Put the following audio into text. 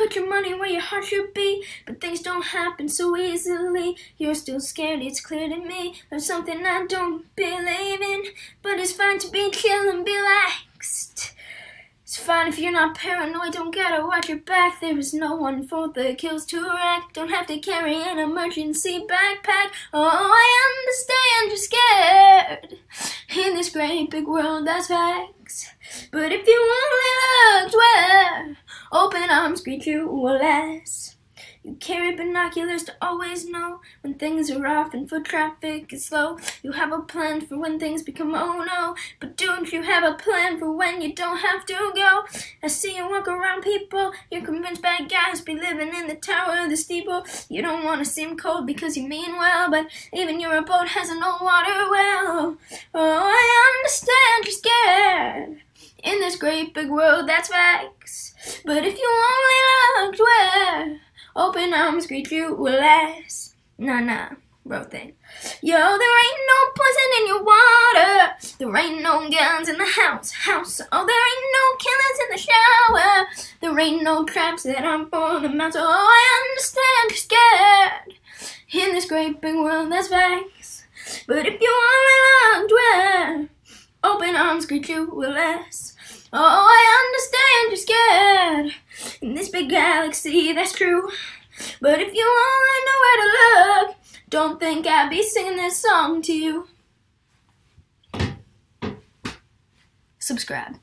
put your money where your heart should be, but things don't happen so easily. You're still scared, it's clear to me. There's something I don't believe in, but it's fine to be chill and be relaxed. It's fine if you're not paranoid, don't gotta watch your back. There is no one for the kills to wreck. Don't have to carry an emergency backpack. Oh, I understand you're scared. In this great big world, that's facts. But if you only looked where you, less. You carry binoculars to always know when things are off and foot traffic is slow. You have a plan for when things become oh no, but don't you have a plan for when you don't have to go? I see you walk around people, you're convinced bad guys be living in the tower of the steeple. You don't want to seem cold because you mean well, but even your boat has an old water well. Oh, I understand you're scared in this great big world, that's facts. But if you where Open arms greet you less. Nah, nah, bro thing. Yo, there ain't no poison in your water. There ain't no guns in the house, house. Oh, there ain't no killers in the shower. There ain't no traps that I'm born to mount. Oh, I understand you're scared. In this great big world, that's facts. But if you only looked where open arms greet you less. Oh, I big galaxy, that's true. But if you only know where to look, don't think I'd be singing this song to you. Subscribe.